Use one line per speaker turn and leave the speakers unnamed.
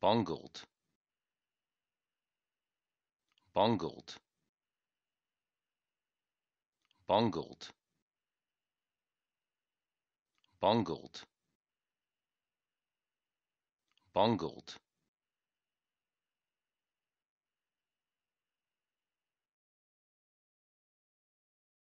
bungled. Bungled. Bungled. Bungled. Bungled.